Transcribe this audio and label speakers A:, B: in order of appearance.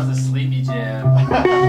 A: that was a sleepy jam.